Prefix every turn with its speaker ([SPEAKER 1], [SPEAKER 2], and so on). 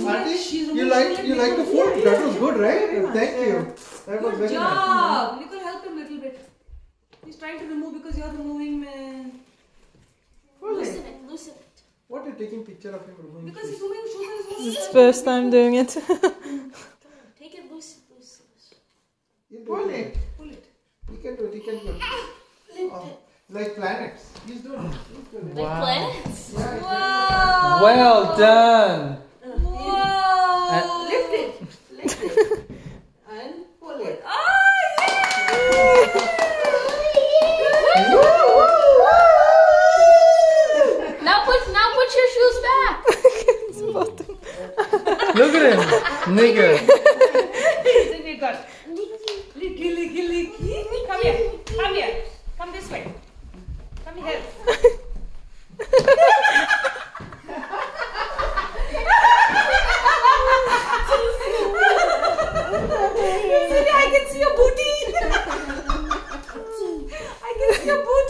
[SPEAKER 1] Auntie,
[SPEAKER 2] she's
[SPEAKER 1] you like you like the
[SPEAKER 2] before.
[SPEAKER 1] food? That was good, right? Thank you. That was
[SPEAKER 2] Good
[SPEAKER 1] very nice.
[SPEAKER 2] job. You could help him a little bit. He's trying to remove because you're removing, man.
[SPEAKER 3] Loosen it, loosen it.
[SPEAKER 1] What are you taking picture of him removing?
[SPEAKER 2] Because he's
[SPEAKER 1] fish?
[SPEAKER 2] moving sugar is
[SPEAKER 4] It's his first time doing it.
[SPEAKER 3] Take it loose, loose, loose.
[SPEAKER 1] You Pull it.
[SPEAKER 2] Pull it.
[SPEAKER 1] He can do it. He can do it. Ah, oh, like planets. He's doing it. He's doing it.
[SPEAKER 3] Like planets.
[SPEAKER 1] Yeah,
[SPEAKER 2] Wow.
[SPEAKER 5] Well done. Look at him,
[SPEAKER 2] nigga. Licky, licky, licky. Come here, come here, come this way. Come here. I can see your booty. I can see your booty.